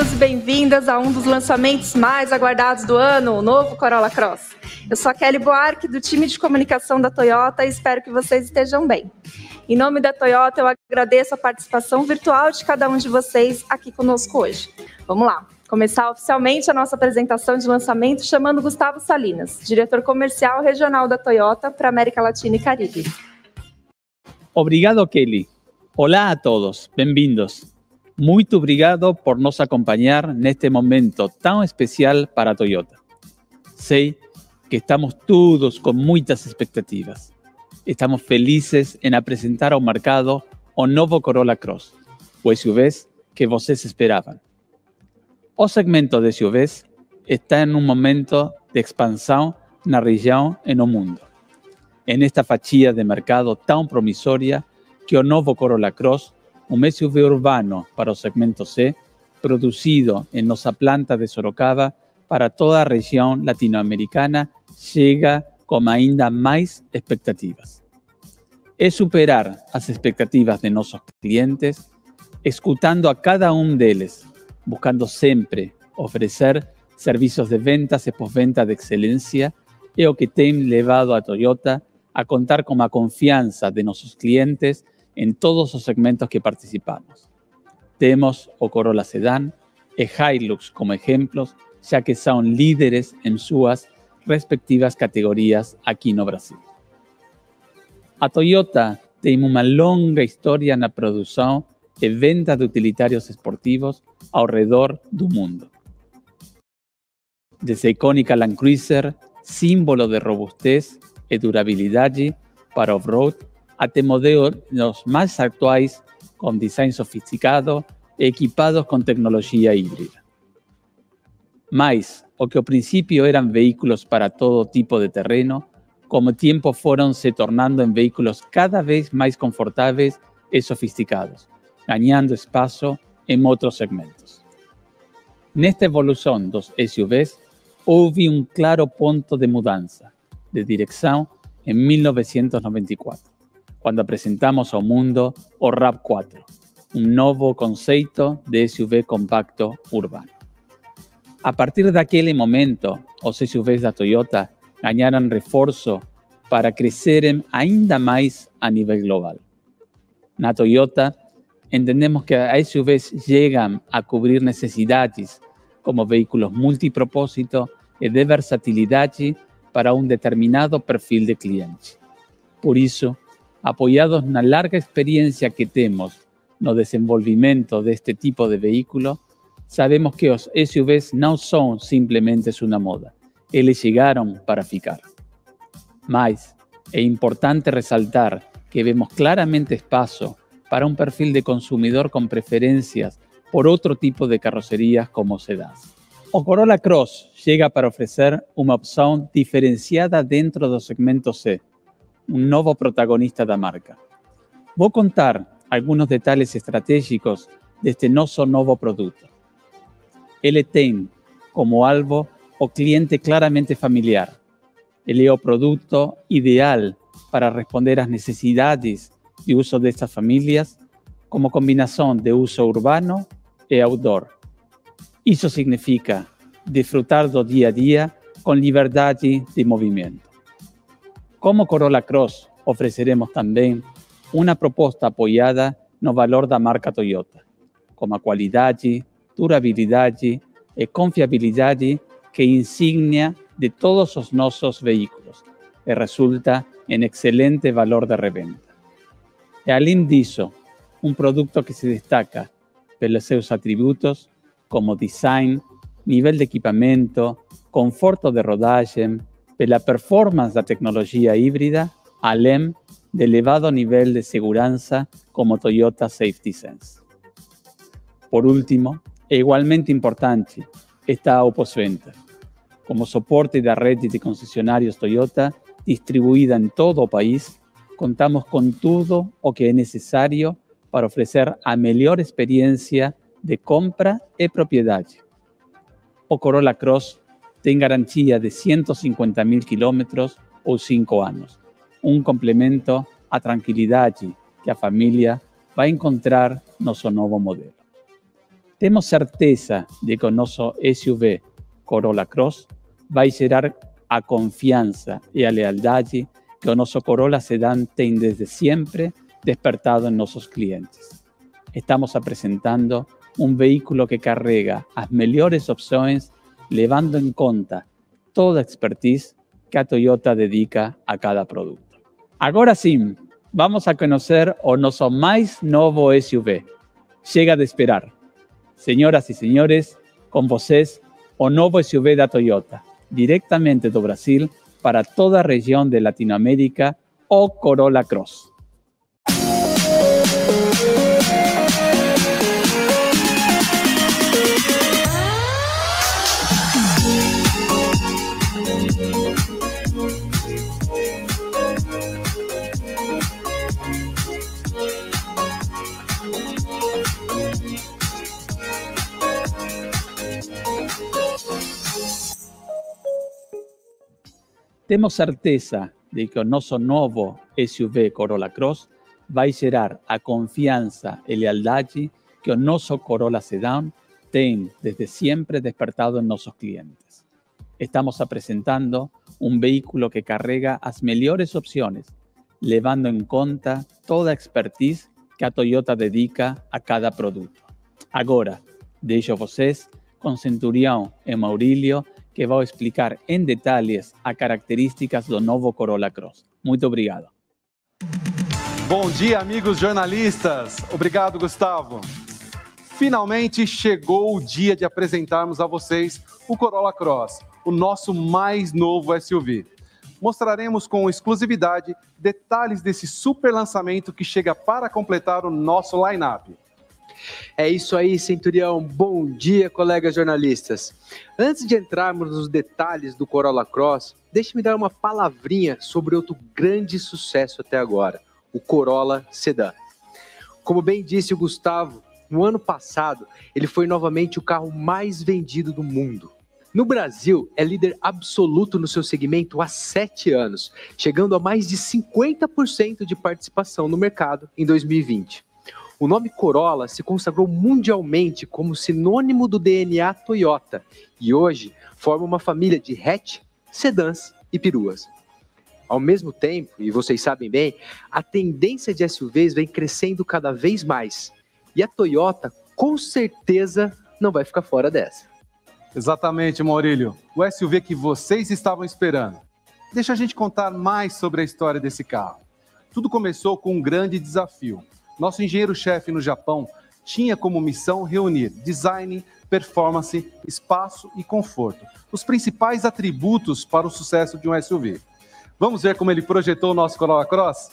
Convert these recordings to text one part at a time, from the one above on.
bem-vindos e bem-vindas a um dos lançamentos mais aguardados do ano, o novo Corolla Cross. Eu sou a Kelly Buarque, do time de comunicação da Toyota, e espero que vocês estejam bem. Em nome da Toyota, eu agradeço a participação virtual de cada um de vocês aqui conosco hoje. Vamos lá, começar oficialmente a nossa apresentação de lançamento chamando Gustavo Salinas, diretor comercial regional da Toyota para América Latina e Caribe. Obrigado, Kelly. Olá a todos, bem-vindos. Muito obrigado por nos acompanhar neste momento tão especial para Toyota. Sei que estamos todos com muitas expectativas. Estamos felizes em apresentar ao mercado o novo Corolla Cross, o SUVs que vocês esperavam. O segmento de SUVs está em um momento de expansão na região e no mundo. En esta fatia de mercado tão promissória que o novo Corolla Cross, um SUV urbano para o segmento C, produzido em nossa planta de Sorocaba para toda a região latinoamericana, chega com ainda mais expectativas. É superar as expectativas de nossos clientes, escutando a cada um deles, buscando sempre oferecer serviços de ventas e pós-venda de excelência, é o que tem levado a Toyota a contar con la confianza de nuestros clientes en todos los segmentos que participamos. Tenemos o Corolla Sedan e Hilux como ejemplos, ya que son líderes en sus respectivas categorías aquí en Brasil. A Toyota tiene una longa historia en la producción e venta de utilitarios esportivos alrededor del mundo. Desde icónica Land Cruiser, símbolo de robustez e durabilidade para off-road até modelos mais atuais com design sofisticado e equipados com tecnologia híbrida. Mas, o que ao princípio eram veículos para todo tipo de terreno, com o tempo foram se tornando em veículos cada vez mais confortáveis e sofisticados, ganhando espaço em outros segmentos. Nesta evolução dos SUVs, houve um claro ponto de mudança, de dirección en 1994, cuando presentamos ao mundo o RAV4, un novo conceito de SUV compacto urbano. A partir daquele momento, os SUVs da Toyota ganharam reforço para crescerem ainda mais a nível global. Na Toyota, entendemos que as SUVs chegam a cobrir necessidades como veículos multipropósito e de versatilidade para un determinado perfil de cliente. Por isso, apoyados na larga experiencia que temos no desenvolvimento deste tipo de vehículo, sabemos que os SUVs não são simplesmente uma moda. Eles chegaram para ficar. Mas é importante ressaltar que vemos claramente espaço para um perfil de consumidor com preferências por outro tipo de carrocerias como sedãs. O Corolla Cross llega para ofrecer una opción diferenciada dentro del segmento C, un nuevo protagonista de la marca. Voy a contar algunos detalles estratégicos de este nosso nuevo producto. Ele tem como alvo o cliente claramente familiar. Ele é o produto ideal para responder às necessidades de uso destas famílias, como combinação de uso urbano e outdoor Eso significa disfrutar do día a día con libertad de movimiento. Como Corolla Cross, ofreceremos también una propuesta apoyada no valor da marca Toyota, como a qualidade, durabilidade e confiabilidade que insignia de todos os nossos veículos e resulta en excelente valor de reventa. E além disso, un producto que se destaca pelos seus atributos como design, nivel de equipamiento, conforto de rodaje, la performance de la tecnología híbrida, além de elevado nivel de seguridad como Toyota Safety Sense. Por último, e igualmente importante, está o postventa. Como soporte da rede de concesionarios Toyota distribuida en todo el país, contamos con todo o que es necesario para ofrecer a mejor experiencia de compra e propiedade. O Corolla Cross tem garantia de 150 mil quilômetros ou 5 anos, um complemento à tranquilidade que a família vai encontrar no seu novo modelo. Temos certeza de que o nosso SUV Corolla Cross vai gerar a confiança e a lealdade que o nosso Corolla Sedan tem desde sempre despertado em nossos clientes. Estamos apresentando um veículo que carrega as melhores opções, levando em conta toda expertise que a Toyota dedica a cada produto. Agora sim, vamos a conhecer o nosso mais novo SUV. Chega de esperar. Senhoras e senhores, com vocês, o novo SUV da Toyota, diretamente do Brasil para toda a de Latinoamérica, o Corolla Cross. Temos certeza de que o nosso novo SUV Corolla Cross vai gerar a confiança e lealdade que o nosso Corolla Sedan tem desde sempre despertado em nossos clientes. Estamos apresentando um veículo que carrega as melhores opções, levando em conta toda a expertise que a Toyota dedica a cada produto. Agora, deixo vocês com Centurião e Maurílio que va a explicar en detalles as características do novo Corolla Cross. Muito obrigado. Bom dia, amigos jornalistas. Obrigado, Gustavo. Finalmente chegou o dia de apresentarmos a vocês o Corolla Cross, o nosso mais novo SUV. Mostraremos com exclusividade detalhes desse super lançamento que chega para completar o nosso line-up. É isso aí, Centurião. Bom dia, colegas jornalistas. Antes de entrarmos nos detalhes do Corolla Cross, deixe-me dar uma palavrinha sobre outro grande sucesso até agora, o Corolla Sedan. Como bem disse o Gustavo, no ano passado ele foi novamente o carro mais vendido do mundo. No Brasil, é líder absoluto no seu segmento há sete anos, chegando a mais de 50% de participação no mercado em 2020. O nome Corolla se consagrou mundialmente como sinônimo do DNA Toyota e hoje forma uma família de hatch, sedãs e peruas. Ao mesmo tempo, e vocês sabem bem, a tendência de SUVs vem crescendo cada vez mais. E a Toyota, com certeza, não vai ficar fora dessa. Exatamente, Maurílio. O SUV que vocês estavam esperando. Deixa a gente contar mais sobre a história desse carro. Tudo começou com um grande desafio nosso engenheiro-chefe no Japão tinha como missão reunir design, performance, espaço e conforto, os principais atributos para o sucesso de um SUV. Vamos ver como ele projetou o nosso Corolla Cross?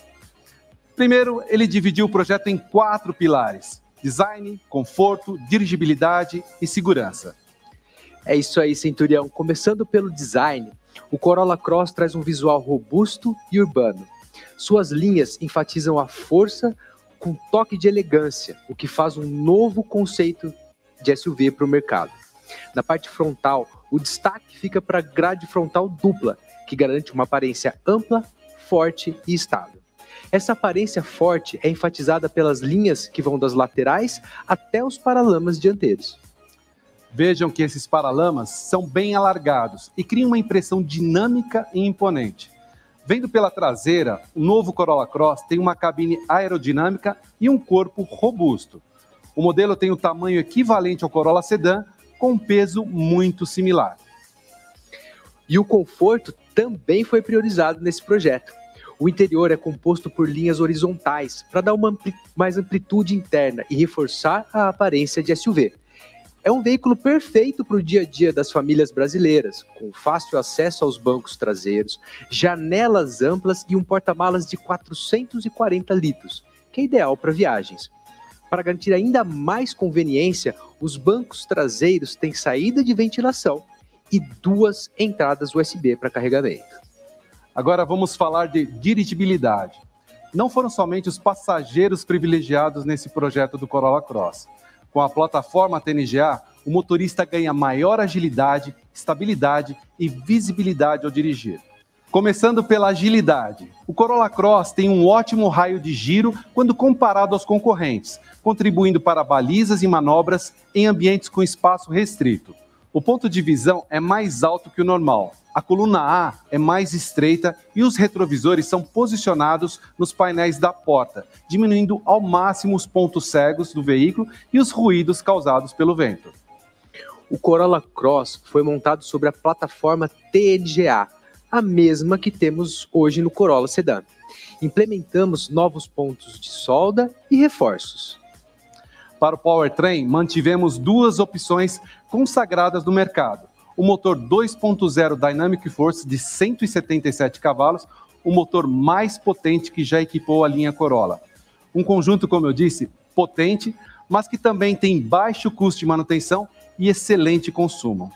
Primeiro, ele dividiu o projeto em quatro pilares: design, conforto, dirigibilidade e segurança. É isso aí, Centurião. Começando pelo design, o Corolla Cross traz um visual robusto e urbano. Suas linhas enfatizam a força, com toque de elegância, o que faz um novo conceito de SUV para o mercado. Na parte frontal, o destaque fica para a grade frontal dupla, que garante uma aparência ampla, forte e estável. Essa aparência forte é enfatizada pelas linhas que vão das laterais até os paralamas dianteiros. Vejam que esses paralamas são bem alargados e criam uma impressão dinâmica e imponente. Vendo pela traseira, o novo Corolla Cross tem uma cabine aerodinâmica e um corpo robusto. O modelo tem o tamanho equivalente ao Corolla Sedan, com um peso muito similar. E o conforto também foi priorizado nesse projeto. O interior é composto por linhas horizontais para dar uma ampli mais amplitude interna e reforçar a aparência de SUV. É um veículo perfeito para o dia a dia das famílias brasileiras, com fácil acesso aos bancos traseiros, janelas amplas e um porta-malas de 440 litros, que é ideal para viagens. Para garantir ainda mais conveniência, os bancos traseiros têm saída de ventilação e duas entradas USB para carregamento. Agora vamos falar de dirigibilidade. Não foram somente os passageiros privilegiados nesse projeto do Corolla Cross. Com a plataforma TNGA, o motorista ganha maior agilidade, estabilidade e visibilidade ao dirigir. Começando pela agilidade. O Corolla Cross tem um ótimo raio de giro quando comparado aos concorrentes, contribuindo para balizas e manobras em ambientes com espaço restrito. O ponto de visão é mais alto que o normal. A coluna A é mais estreita e os retrovisores são posicionados nos painéis da porta, diminuindo ao máximo os pontos cegos do veículo e os ruídos causados pelo vento. O Corolla Cross foi montado sobre a plataforma TNGA, a mesma que temos hoje no Corolla Sedan. Implementamos novos pontos de solda e reforços. Para o powertrain, mantivemos duas opções consagradas no mercado. O motor 2.0 Dynamic Force de 177 cavalos, o motor mais potente que já equipou a linha Corolla. Um conjunto, como eu disse, potente, mas que também tem baixo custo de manutenção e excelente consumo.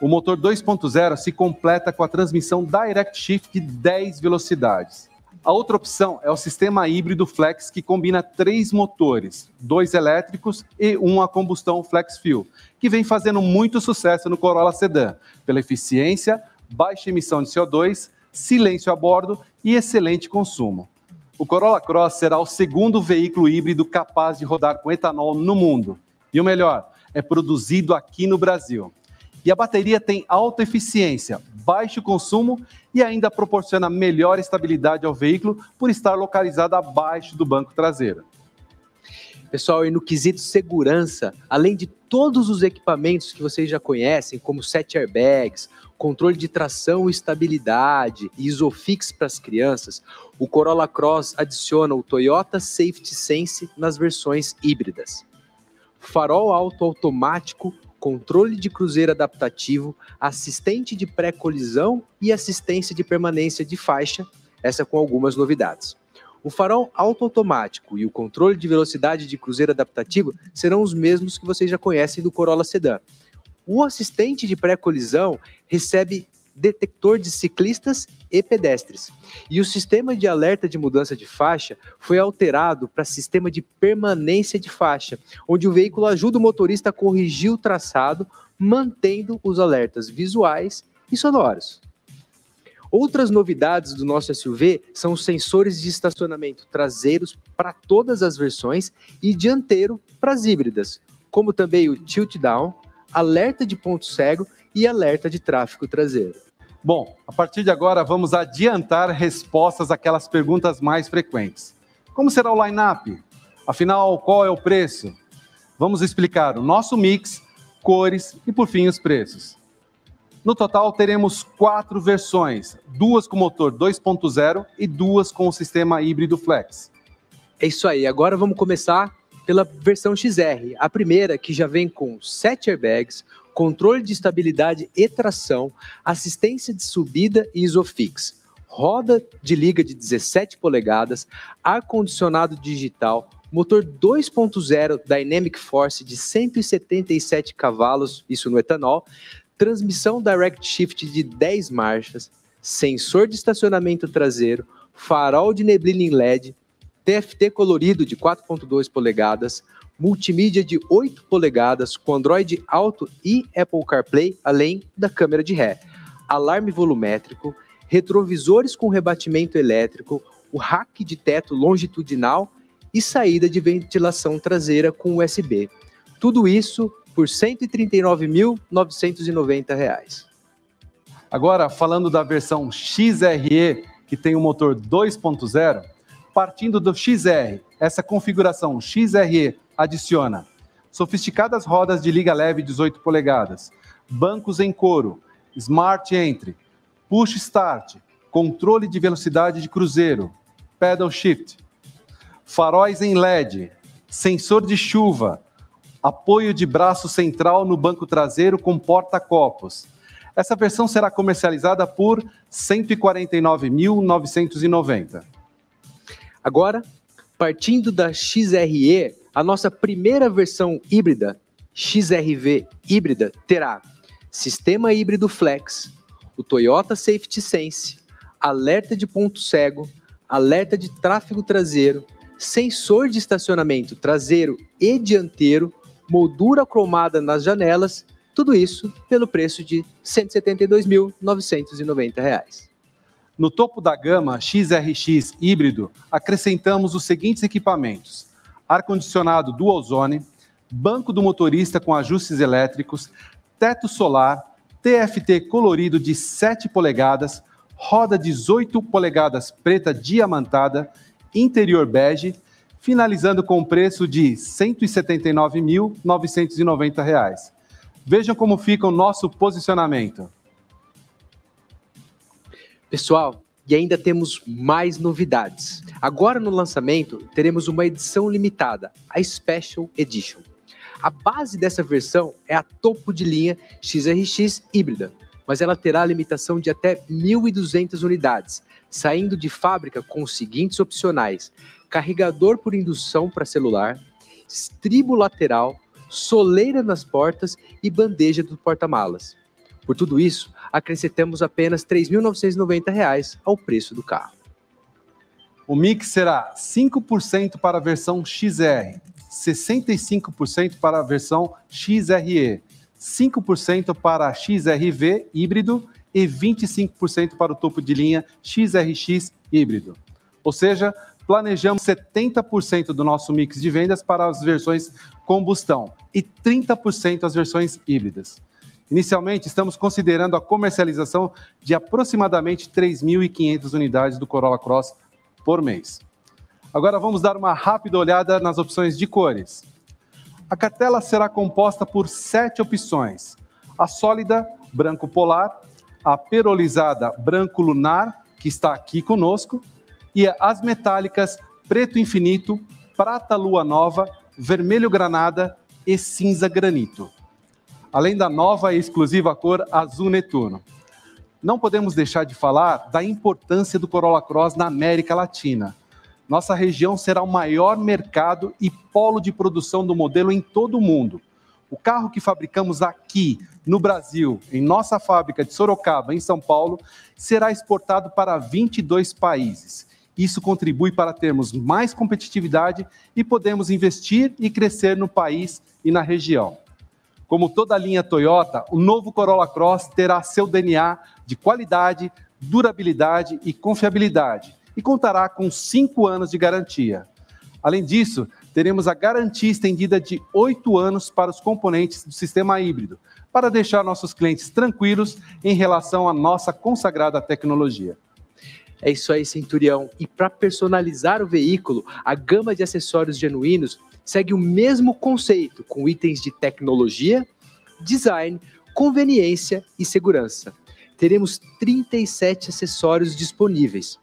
O motor 2.0 se completa com a transmissão Direct Shift de 10 velocidades. A outra opção é o sistema híbrido Flex, que combina três motores, dois elétricos e um a combustão Flex Fuel, que vem fazendo muito sucesso no Corolla Sedan, pela eficiência, baixa emissão de CO2, silêncio a bordo e excelente consumo. O Corolla Cross será o segundo veículo híbrido capaz de rodar com etanol no mundo. E o melhor, é produzido aqui no Brasil. E a bateria tem alta eficiência, baixo consumo e ainda proporciona melhor estabilidade ao veículo por estar localizado abaixo do banco traseiro. Pessoal, e no quesito segurança, além de todos os equipamentos que vocês já conhecem, como sete airbags, controle de tração e estabilidade, Isofix para as crianças, o Corolla Cross adiciona o Toyota Safety Sense nas versões híbridas. Farol alto automático controle de cruzeiro adaptativo, assistente de pré-colisão e assistência de permanência de faixa, essa com algumas novidades. O farol automático e o controle de velocidade de cruzeiro adaptativo serão os mesmos que vocês já conhecem do Corolla Sedan. O assistente de pré-colisão recebe detector de ciclistas e pedestres. E o sistema de alerta de mudança de faixa foi alterado para sistema de permanência de faixa, onde o veículo ajuda o motorista a corrigir o traçado, mantendo os alertas visuais e sonoros. Outras novidades do nosso SUV são os sensores de estacionamento traseiros para todas as versões e dianteiro para as híbridas, como também o tilt down, alerta de ponto cego e alerta de tráfego traseiro. Bom, a partir de agora vamos adiantar respostas àquelas perguntas mais frequentes. Como será o line-up? Afinal, qual é o preço? Vamos explicar o nosso mix, cores e, por fim, os preços. No total, teremos quatro versões: duas com motor 2.0 e duas com o sistema híbrido Flex. É isso aí, agora vamos começar pela versão XR. A primeira, que já vem com sete airbags, controle de estabilidade e tração, assistência de subida e isofix, roda de liga de 17 polegadas, ar-condicionado digital, motor 2.0 Dynamic Force de 177 cavalos, isso no etanol, transmissão Direct Shift de 10 marchas, sensor de estacionamento traseiro, farol de neblina em LED, TFT colorido de 4.2 polegadas, multimídia de 8 polegadas com Android Auto e Apple CarPlay, além da câmera de ré, alarme volumétrico, retrovisores com rebatimento elétrico, o rack de teto longitudinal e saída de ventilação traseira com USB. Tudo isso por R$ 139.990. Agora, falando da versão XRE, que tem o um motor 2.0, partindo do XR, essa configuração XRE adiciona sofisticadas rodas de liga leve 18 polegadas, bancos em couro, smart entry, push start, controle de velocidade de cruzeiro, pedal shift, faróis em LED, sensor de chuva, apoio de braço central no banco traseiro com porta-copos. Essa versão será comercializada por R$ 149.990. Agora, partindo da XRE, a nossa primeira versão híbrida, XRV híbrida, terá sistema híbrido flex, o Toyota Safety Sense, alerta de ponto cego, alerta de tráfego traseiro, sensor de estacionamento traseiro e dianteiro, moldura cromada nas janelas, tudo isso pelo preço de R$ 172.990. No topo da gama XRX híbrido, acrescentamos os seguintes equipamentos: ar-condicionado dual zone, banco do motorista com ajustes elétricos, teto solar, TFT colorido de 7 polegadas, roda 18 polegadas preta diamantada, interior bege, finalizando com preço de R$ 179.990. Vejam como fica o nosso posicionamento. Pessoal, e ainda temos mais novidades. Agora no lançamento, teremos uma edição limitada, a Special Edition. A base dessa versão é a topo de linha XRX híbrida, mas ela terá limitação de até 1.200 unidades, saindo de fábrica com os seguintes opcionais: carregador por indução para celular, estribo lateral, soleira nas portas e bandeja do porta-malas. Por tudo isso, acrescentamos apenas R$ 3.990 ao preço do carro. O mix será 5% para a versão XR, 65% para a versão XRE, 5% para a XRV híbrido e 25% para o topo de linha XRX híbrido. Ou seja, planejamos 70% do nosso mix de vendas para as versões combustão e 30% as versões híbridas. Inicialmente, estamos considerando a comercialização de aproximadamente 3.500 unidades do Corolla Cross por mês. Agora vamos dar uma rápida olhada nas opções de cores. A cartela será composta por sete opções: a sólida, branco polar, a perolizada, branco lunar, que está aqui conosco, e as metálicas, preto infinito, prata lua nova, vermelho granada e cinza granito além da nova e exclusiva cor azul Netuno. Não podemos deixar de falar da importância do Corolla Cross na América Latina. Nossa região será o maior mercado e polo de produção do modelo em todo o mundo. O carro que fabricamos aqui no Brasil, em nossa fábrica de Sorocaba, em São Paulo, será exportado para 22 países. Isso contribui para termos mais competitividade e podemos investir e crescer no país e na região. Como toda a linha Toyota, o novo Corolla Cross terá seu DNA de qualidade, durabilidade e confiabilidade e contará com 5 anos de garantia. Além disso, teremos a garantia estendida de 8 anos para os componentes do sistema híbrido, para deixar nossos clientes tranquilos em relação à nossa consagrada tecnologia. É isso aí, Centurião. E para personalizar o veículo, a gama de acessórios genuínos segue o mesmo conceito, com itens de tecnologia, design, conveniência e segurança. Teremos 37 acessórios disponíveis.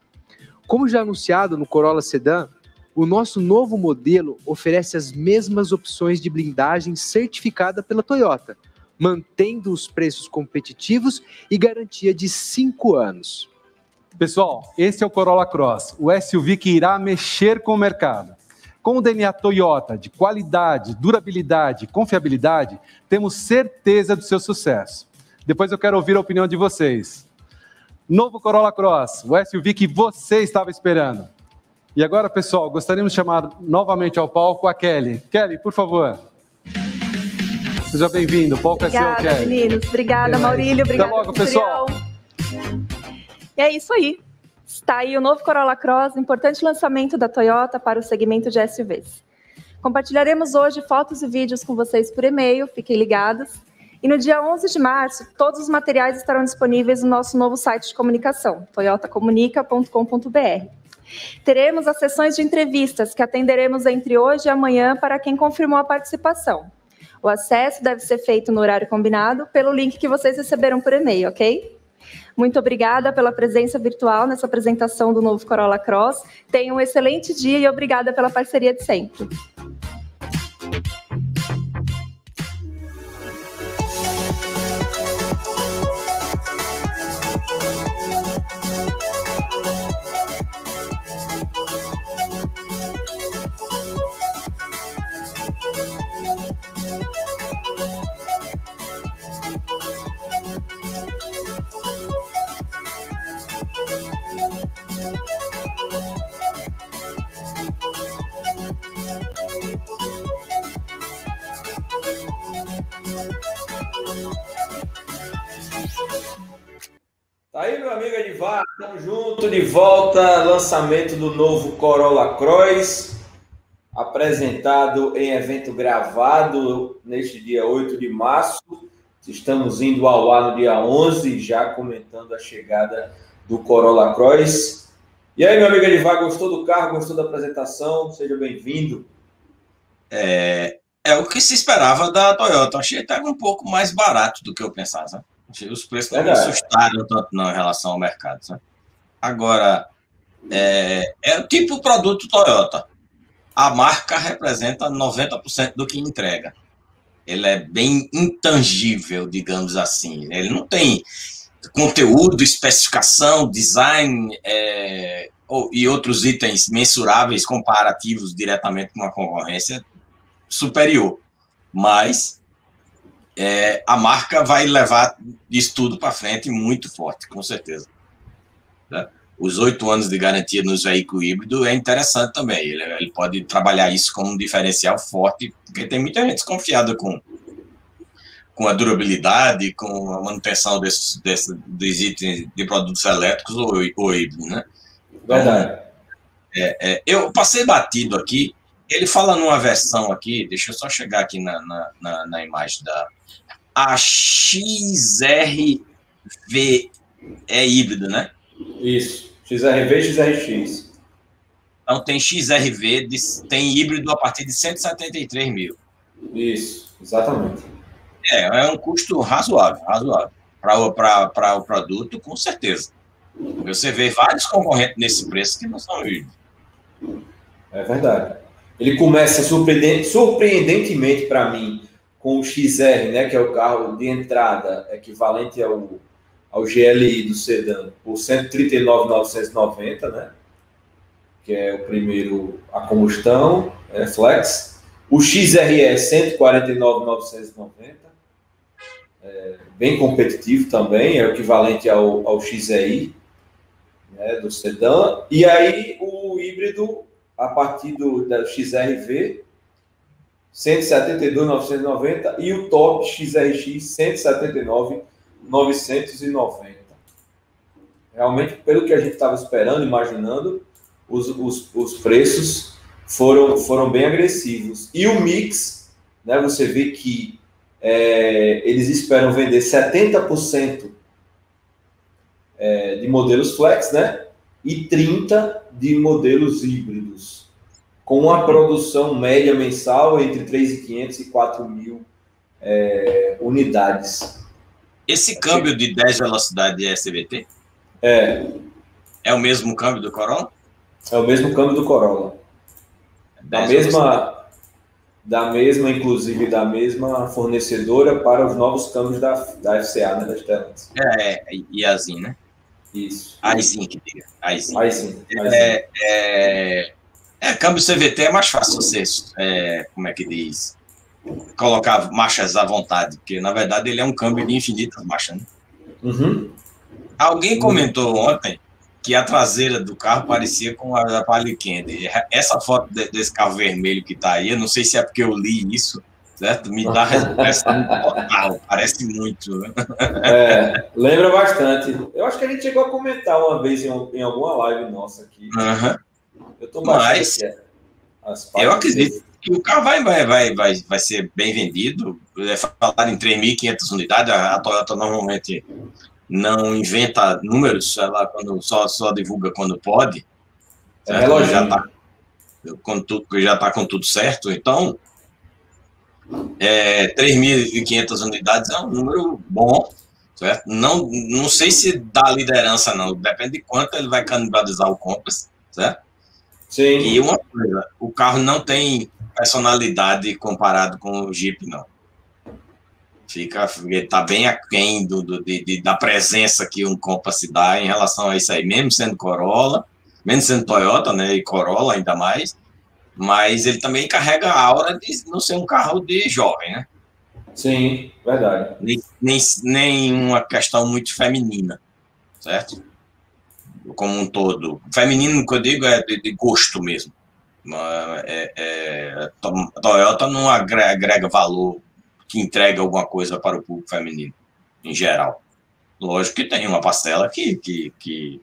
Como já anunciado no Corolla Sedan, o nosso novo modelo oferece as mesmas opções de blindagem certificada pela Toyota, mantendo os preços competitivos e garantia de 5 anos. Pessoal, esse é o Corolla Cross, o SUV que irá mexer com o mercado. Com o DNA Toyota de qualidade, durabilidade e confiabilidade, temos certeza do seu sucesso. Depois eu quero ouvir a opinião de vocês. Novo Corolla Cross, o SUV que você estava esperando. E agora, pessoal, gostaríamos de chamar novamente ao palco a Kelly. Kelly, por favor. Seja bem-vindo. O palco Obrigada, é seu, Kelly. meninos. Obrigada, Maurílio. Obrigada, Até logo, pessoal. E é isso aí. Está aí o novo Corolla Cross, importante lançamento da Toyota para o segmento de SUVs. Compartilharemos hoje fotos e vídeos com vocês por e-mail, fiquem ligados. E no dia 11 de março, todos os materiais estarão disponíveis no nosso novo site de comunicação, toyotacomunica.com.br. Teremos as sessões de entrevistas que atenderemos entre hoje e amanhã para quem confirmou a participação. O acesso deve ser feito no horário combinado pelo link que vocês receberam por e-mail, ok? Muito obrigada pela presença virtual nessa apresentação do novo Corolla Cross. Tenha um excelente dia e obrigada pela parceria de sempre. Juntos de volta, lançamento do novo Corolla Cross, apresentado em evento gravado neste dia 8 de março. Estamos indo ao ar no dia 11, já comentando a chegada do Corolla Cross. E aí, meu amigo Edivar, gostou do carro, gostou da apresentação? Seja bem-vindo. É, é o que se esperava da Toyota. Achei até um pouco mais barato do que eu pensava. Os preços não me assustaram tanto não, em relação ao mercado. Sabe? Agora, é, é o tipo produto Toyota. A marca representa 90% do que entrega. Ele é bem intangível, digamos assim. Ele não tem conteúdo, especificação, design é, e outros itens mensuráveis, comparativos diretamente com a concorrência superior. Mas é, a marca vai levar isso tudo para frente muito forte, com certeza. Né? Os oito anos de garantia nos veículos híbridos é interessante também. Ele, ele, pode trabalhar isso como um diferencial forte, porque tem muita gente desconfiada com, com a durabilidade, com a manutenção desses, desses, dos itens de produtos elétricos ou, ou híbridos, né? Verdade. É, é, eu passei batido aqui. Ele fala numa versão aqui, deixa eu só chegar aqui na, na, na, na imagem da. A XRV é híbrido, né? Isso. XRV e XRX. Então tem XRV, tem híbrido a partir de 173 mil. Isso, exatamente. É, é um custo razoável, razoável. Para o produto, com certeza. Você vê vários concorrentes nesse preço que não são híbridos. É verdade. Ele começa surpreendente, surpreendentemente para mim com o XR, né, que é o carro de entrada equivalente ao ao GLI do sedã por 139.990, né? Que é o primeiro a combustão, é flex. O XRE 149.990, é bem competitivo também, é o equivalente ao, ao XEI né, do sedã. E aí o híbrido a partir do da XRV 172.990 e o top XRX 179 990. Realmente, pelo que a gente estava esperando, imaginando, os, os, os preços foram, foram bem agressivos. E o mix, né, você vê que é, eles esperam vender 70% é, de modelos flex, né? E 30% de modelos híbridos, com uma produção média mensal entre 3.500 e 4.000 é, unidades. Esse câmbio de 10 velocidades é CVT? É. É o mesmo câmbio do Corolla? É o mesmo câmbio do Corolla. Da mesma, da mesma, inclusive, da mesma fornecedora para os novos câmbios da, da FCA, né, da Stellantis. É, e a Zin, né? Isso. Aisin, que diga. Aisin. Aisin. É, é, é, câmbio CVT é mais fácil você, é, como é que diz? Colocar marchas à vontade, porque na verdade ele é um câmbio de infinitas marchas. Né? Uhum. Alguém comentou ontem que a traseira do carro parecia com a da Palio Essa foto de, desse carro vermelho que está aí, eu não sei se é porque eu li isso, certo? Me dá impressão total, parece muito. Né? É, lembra bastante. Eu acho que a gente chegou a comentar uma vez em, em alguma live nossa aqui. Uhum. Eu tô Mas, eu acredito que o carro vai, vai, vai, vai, vai ser bem vendido. É falar em 3.500 unidades, a Toyota normalmente não inventa números, ela quando, só, só divulga quando pode. É já está quando tudo, já tá com tudo certo. Então, é, 3.500 unidades é um número bom, certo? Não, não sei se dá liderança, não. Depende de quanto ele vai canibalizar o Compass, certo? Sim. E uma coisa, o carro não tem personalidade comparado com o Jeep, não. Fica, tá bem aquém do, do, de, da presença que um Compass dá em relação a isso aí, mesmo sendo Corolla, mesmo sendo Toyota, né, e Corolla ainda mais, mas ele também carrega a aura de não ser um carro de jovem, né? Sim, verdade. Nem, nem, nem uma questão muito feminina, certo? Como um todo. Feminino, que eu digo, é de, de gosto mesmo. É, é, a Toyota não agrega, valor que entrega alguma coisa para o público feminino, em geral. Lógico que tem uma parcela que, que, que,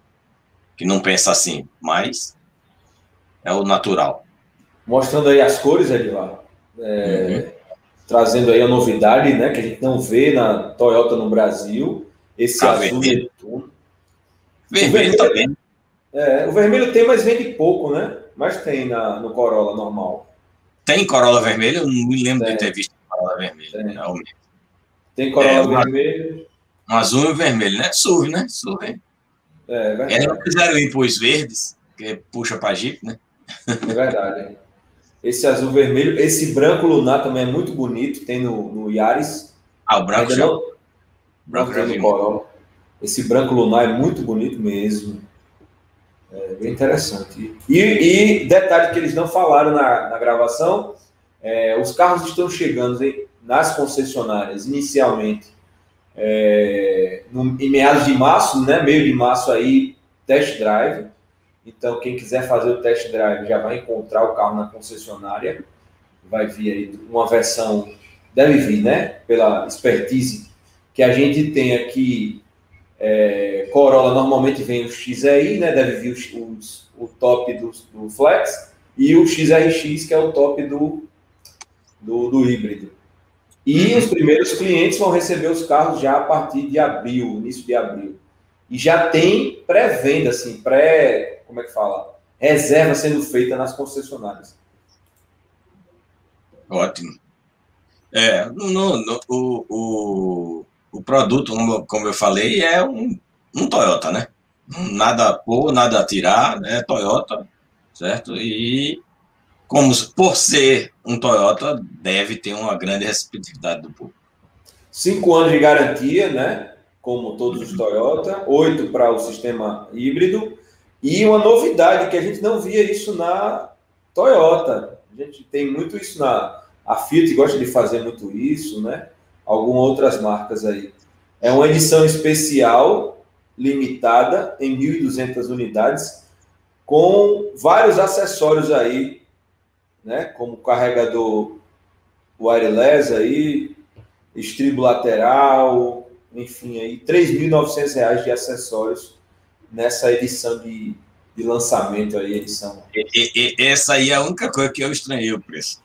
que não pensa assim, mas é o natural. Mostrando aí as cores, Edivar. É, uhum. Trazendo aí a novidade, né? Que a gente não vê na Toyota no Brasil. Esse ah, azul vermelho. Netuno. Vermelho, também. É, o vermelho tem, mas vende pouco, né? Mas tem na, no Corolla normal. Tem Corolla vermelho? Eu não me lembro tem. de ter visto Corolla vermelho. Tem, realmente. tem Corolla é, vermelho. Um azul e um vermelho, né? SUV, né? SUV. É, é verdade. Eles não quiseram ir para os verdes, que puxa para Jeep, né? É verdade. Esse azul vermelho, esse branco lunar também é muito bonito, tem no, no Yaris. Ah, o branco já. Não, branco não Corolla. Esse branco lunar é muito bonito mesmo. É bem interessante. E, e detalhe que eles não falaram na, na gravação: é, os carros estão chegando nas concessionárias inicialmente é, no, em meados de março, né, meio de março aí, test drive. Então, quem quiser fazer o test drive já vai encontrar o carro na concessionária. Vai vir aí uma versão, deve vir, né? Pela expertise que a gente tem aqui. É, Corolla normalmente vem o XRI, né? Deve vir os, os, o top do, do Flex e o XRX, que é o top do, do, do híbrido. E os primeiros clientes vão receber os carros já a partir de abril, início de abril. E já tem pré-venda, assim, pré. Como é que fala? Reserva sendo feita nas concessionárias. Ótimo. É, no, no, o, o, o produto, como eu falei, é um, um Toyota, né? Nada a pôr, nada a tirar, é? Toyota, certo? E como por ser um Toyota, deve ter uma grande receptividade do público. Cinco anos de garantia, né? Como todos os Toyota, oito para o sistema híbrido. E uma novidade que a gente não via isso na Toyota. A gente tem muito isso na. A Fiat gosta de fazer muito isso, né? Algumas outras marcas aí. É uma edição especial, limitada, em 1.200 unidades, com vários acessórios aí né? Como carregador wireless aí, estribo lateral, enfim, aí R$ 3.900 de acessórios nessa edição de, de lançamento aí, edição. E, e, essa aí é a única coisa que eu estranhei o preço.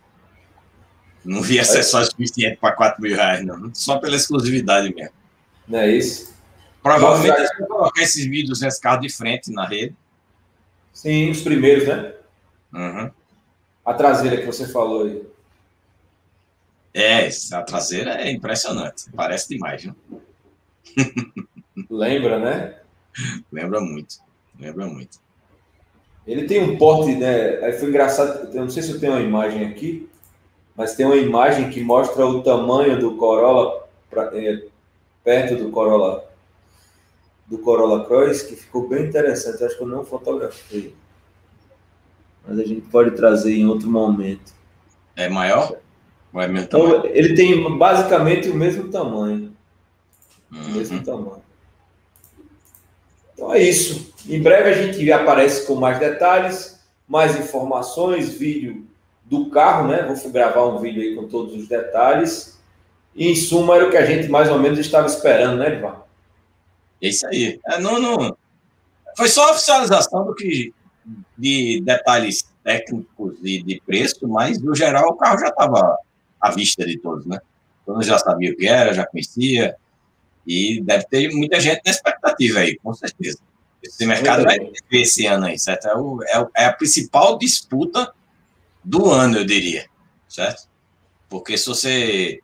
Não vi acessórios suficientes para 4 mil reais, não. Só pela exclusividade mesmo. Não é isso? Provavelmente eles vão colocar esses 1.200 carros de frente na rede. Sim, os primeiros, né? Uhum. A traseira que você falou aí. É, a traseira é impressionante. Parece demais, viu? Lembra, né? Lembra muito. Lembra muito. Ele tem um porte, né? Aí foi engraçado. Eu não sei se eu tenho uma imagem aqui, mas tem uma imagem que mostra o tamanho do Corolla pra, é, perto do Corolla do Corolla Cross, que ficou bem interessante. Eu acho que eu não fotografei mas a gente pode trazer em outro momento. É maior? Ou é mesmo então? Então, ele tem basicamente o mesmo tamanho. Uhum. O mesmo tamanho. Então é isso. Em breve a gente aparece com mais detalhes, mais informações, vídeo do carro, né? Vou gravar um vídeo aí com todos os detalhes. E, em suma, era o que a gente mais ou menos estava esperando, né, Ivan? É isso aí. É, não, não... Foi só a oficialização do que de detalhes técnicos e de preço, mas no geral o carro já estava à vista de todos, né? Todos já sabia o que era, já conhecia, e deve ter muita gente na expectativa aí, com certeza. Esse mercado vai ter esse ano aí, certo? É, o, é, é, a principal disputa do ano, eu diria, certo? Porque se você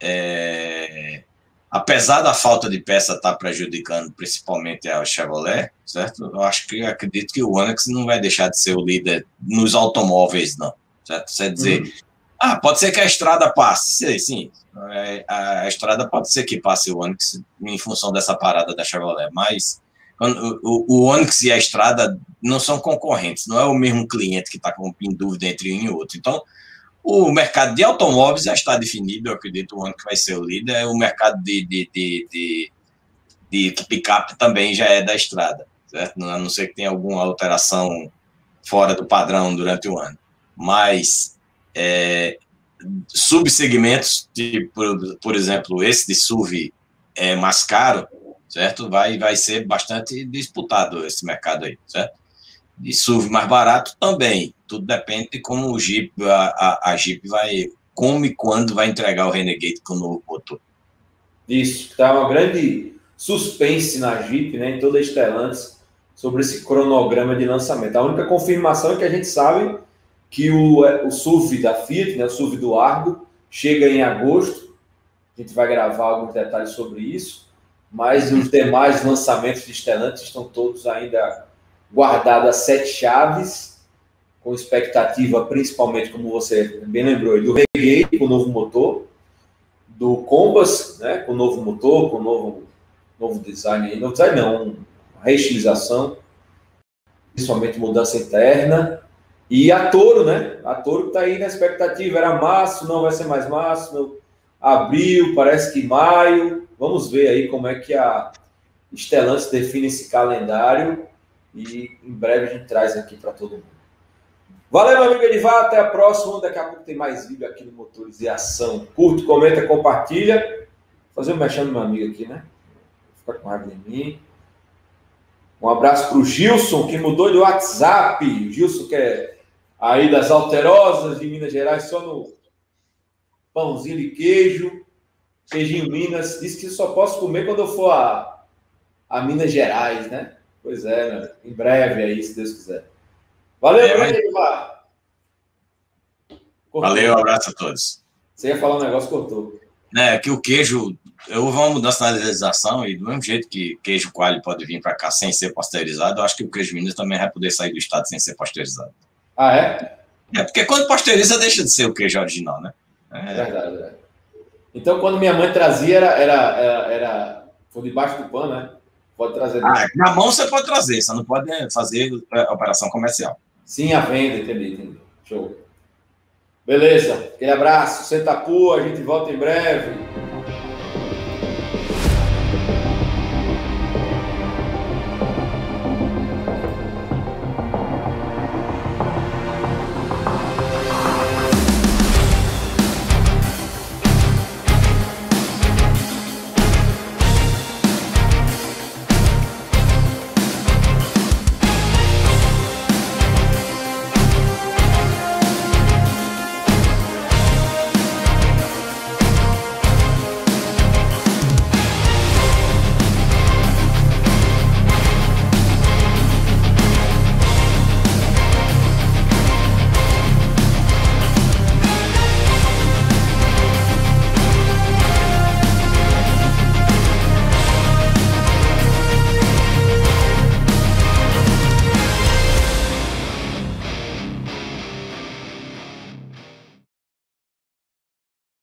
é, apesar da falta de peça estar tá prejudicando principalmente a Chevrolet, certo? Eu acho que acredito que o Onix não vai deixar de ser o líder nos automóveis, não, certo? Você dizer, uhum. ah, pode ser que a estrada passe, sim, sim, é, a, estrada pode ser que passe o Onix em função dessa parada da Chevrolet, mas o, o Onix e a estrada não são concorrentes, não é o mesmo cliente que está com em dúvida entre um e outro, então o mercado de automóveis já está definido, eu acredito, o que vai ser o líder. O mercado de, de, de, de, de picape também já é da estrada, certo? A não ser que tenha alguma alteração fora do padrão durante o ano. Mas é, subsegmentos, de, por, por exemplo, esse de SUV é mais caro, certo? Vai, vai ser bastante disputado esse mercado aí, certo? E SUV mais barato também. Tudo depende de como o Jeep, a, a, a Jeep vai, como e quando vai entregar o Renegade com o novo motor. Isso, tá uma grande suspense na Jeep, né, em toda a Stellantis, sobre esse cronograma de lançamento. A única confirmação é que a gente sabe que o, é, o SUV da Fiat, né, o SUV do Argo, chega em agosto. A gente vai gravar alguns detalhes sobre isso, mas os demais lançamentos de Stellantis estão todos ainda guardados a sete chaves, com expectativa principalmente, como você bem lembrou, do Renegade com o novo motor, do Compass, né, com o novo motor, com o novo, novo design, novo design não, reestilização, principalmente mudança interna, e a Toro, né? A Toro está aí na expectativa, era março, não vai ser mais março, abril, parece que maio. Vamos ver aí como é que a Stellantis define esse calendário e em breve a gente traz aqui para todo mundo. Valeu, meu amigo Edivar, até a próxima. Daqui a pouco tem mais vídeo aqui no Motores e Ação. Curte, comenta, compartilha. Vou fazer um mexendo meu amigo aqui, né? Vou ficar com raiva de mim. Um abraço para o Gilson, que mudou de WhatsApp. O Gilson, que é aí das Alterosas de Minas Gerais, só no pãozinho de queijo, queijinho Minas. Disse que só posso comer quando eu for a, a Minas Gerais, né? Pois é, né? em breve aí, se Deus quiser. Valeu, é. Edmar. Valeu, um abraço a todos. Você ia falar um negócio, cortou. É, que o queijo, houve uma mudança na legislação e do mesmo jeito que queijo coalho pode vir para cá sem ser pasteurizado, eu acho que o queijo Minas também vai poder sair do estado sem ser pasteurizado. Ah, é? É, porque quando pasteuriza deixa de ser o queijo original, né? É, verdade, é. Então, quando minha mãe trazia, era, era, era, era por debaixo do pano, né? Pode trazer. Ah, na mão você pode trazer, você não pode fazer é, operação comercial. Sim, a venda, entendi, entendi. Show. Beleza, aquele abraço, senta a a gente volta em breve.